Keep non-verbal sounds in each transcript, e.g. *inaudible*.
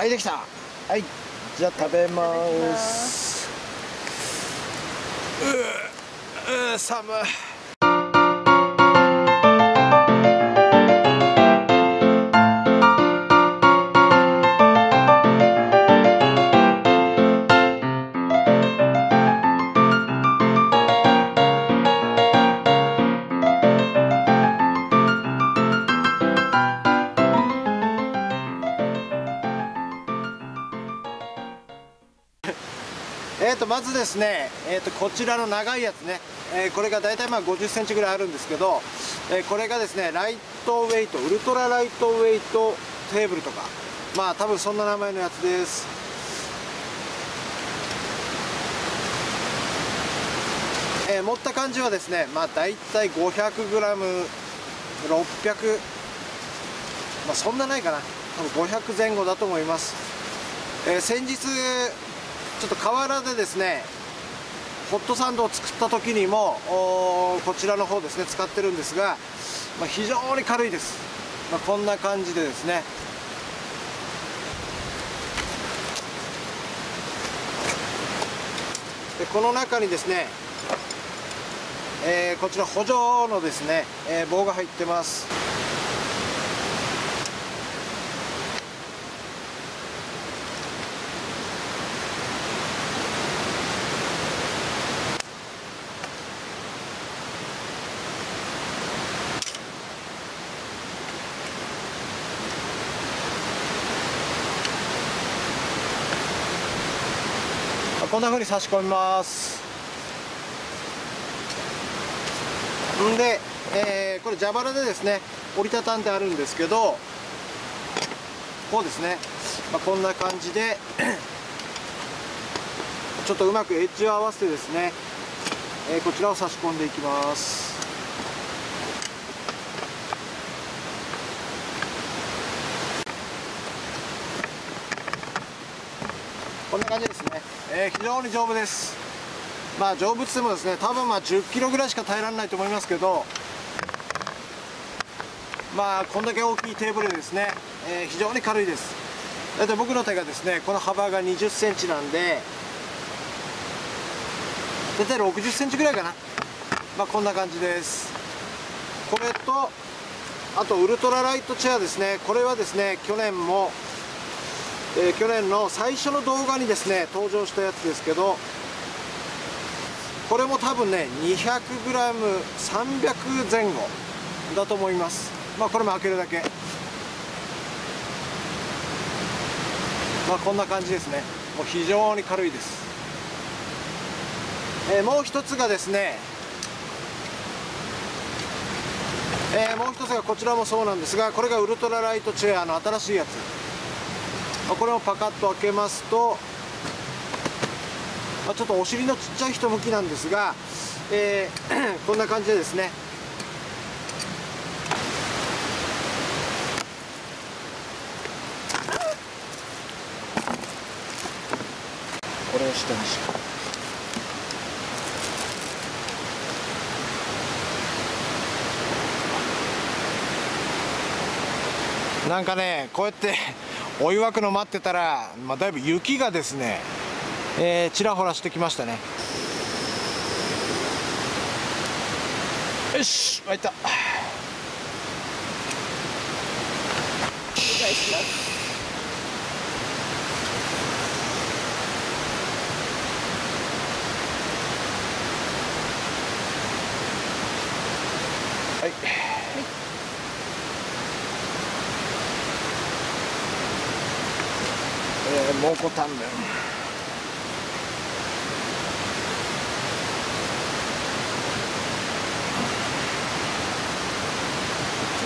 はいできた。はい。じゃあ食べます。うう寒いえーとまずですね、えーとこちらの長いやつね、えーこれが大体まあ50センチぐらいあるんですけど、えーこれがですね lightweight ultra lightweight table とか。まあ多分そんな名前のやつです。えー持った感じはですねまあ大体 500g600 まあそんなないかな。多分500前後だと思います、えー先日ちょっと河原でですねホットサンドを作った時にもこちらの方ですね使ってるんですが、まあ、非常に軽いです、まあ、こんな感じでですね。でこの中にですね、えーこちら補助のですね、えー棒が入ってます。こんな風に差し込みます。んで、えーこれ蛇腹でですね折りたたんであるんですけどこうですね、まあ、こんな感じで *clears throat* ちょっとうまくエッジを合わせてですね、えーこちらを差し込んでいきます。こんな感じですね、えー非常に丈夫です。まあ丈夫って言ってもですね多分まあ10キロぐらいしか耐えられないと思いますけどまあこんだけ大きいテーブルでですね、えー非常に軽いです。大体僕の手がですねこの幅が2 0センチなんで大体6 0センチぐらいかな。まあこんな感じです。これとあとウルトラライトチェアですね。これはですね去年もえー去年の最初の動画にですね登場したやつですけどこれも多分ね 200g300 前後だと思います。まあこれも開けるだけ。まあこんな感じですね。もう非常に軽いです、えーもう一つがですねえーもう一つがこちらもそうなんですがこれがウルトラライトチェアの新しいやつ。これをパカッと開けますと、ちょっとお尻のちっちゃい人向きなんですが、えー *clears throat* こんな感じでですね。これを下にしよなんかねこうやってお湯沸くの待ってたら、まあ、だいぶ雪がですね、えーちらほらしてきましたね。よし沸いた。お願いします。えー、蒙古タンメンこ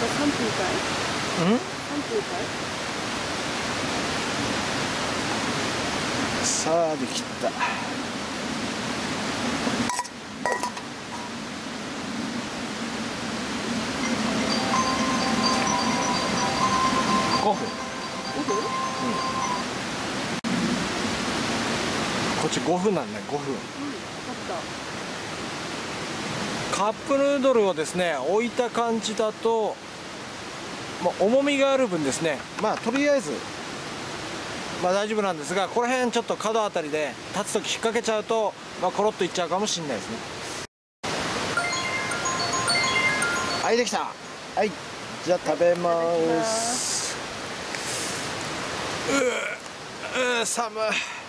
れ3分かい？うん？3分かい？さあできたち5分なんだよ5分。うんカップヌードルをですね置いた感じだと、まあ、重みがある分ですね。まあとりあえずまあ、大丈夫なんですがこの辺ちょっと角あたりで立つ時引っ掛けちゃうと、まあ、コロッといっちゃうかもしれないですね。はいできた。はい。じゃあ食べます。うう寒い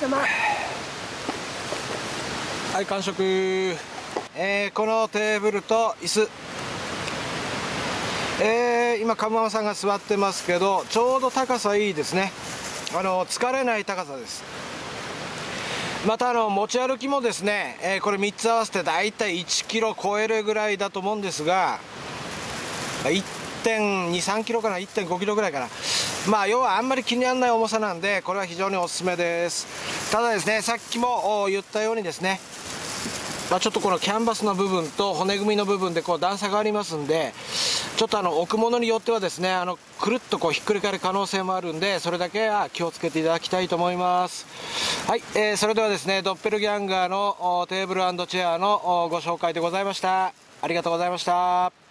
ごちそうさまはい完食。えーこのテーブルと椅子。えー今鴨山さんが座ってますけどちょうど高さいいですね。あの疲れない高さです。またあの持ち歩きもですね、えーこれ3つ合わせて大体1キロ超えるぐらいだと思うんですが1.23キロかな？1.5キロぐらいかな？まあ要はあんまり気にならない重さなんでこれは非常におすすめです。ただですねさっきも言ったようにですねまあ、ちょっとこのキャンバスの部分と骨組みの部分でこう段差がありますんでちょっとあの置くものによってはですねあのくるっとこうひっくり返る可能性もあるんでそれだけは気をつけていただきたいと思います。はい、えーそれではですねドッペルギャンガーのテーブルチェアのご紹介でございました。ありがとうございました。